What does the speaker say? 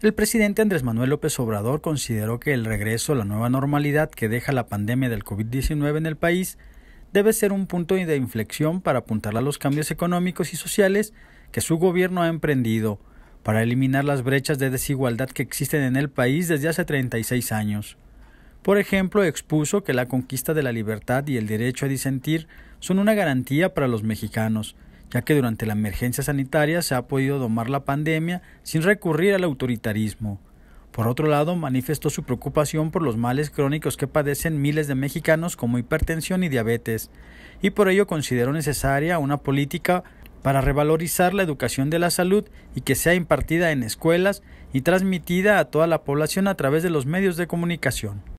El presidente Andrés Manuel López Obrador consideró que el regreso a la nueva normalidad que deja la pandemia del COVID-19 en el país debe ser un punto de inflexión para apuntar a los cambios económicos y sociales que su gobierno ha emprendido para eliminar las brechas de desigualdad que existen en el país desde hace 36 años. Por ejemplo, expuso que la conquista de la libertad y el derecho a disentir son una garantía para los mexicanos, ya que durante la emergencia sanitaria se ha podido domar la pandemia sin recurrir al autoritarismo. Por otro lado, manifestó su preocupación por los males crónicos que padecen miles de mexicanos como hipertensión y diabetes, y por ello consideró necesaria una política para revalorizar la educación de la salud y que sea impartida en escuelas y transmitida a toda la población a través de los medios de comunicación.